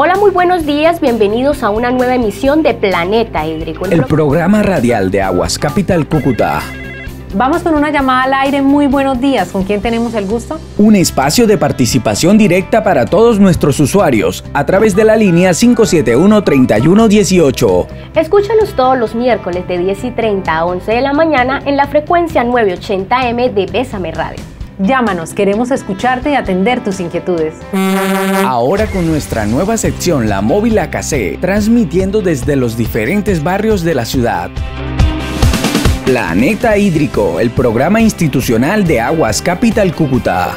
Hola, muy buenos días, bienvenidos a una nueva emisión de Planeta Hídrico. El, programa radial de Aguas Capital Cúcuta. Vamos con una llamada al aire. Muy buenos días. ¿Con quién tenemos el gusto? Un espacio de participación directa para todos nuestros usuarios a través de la línea 571-3118. Escúchanos todos los miércoles de 10 y 30 a 11 de la mañana en la frecuencia 980M de Bésame Radio. Llámanos, queremos escucharte y atender tus inquietudes. Ahora con nuestra nueva sección La Móvil AKC, transmitiendo desde los diferentes barrios de la ciudad. Planeta Hídrico, el programa institucional de Aguas Capital Cúcuta.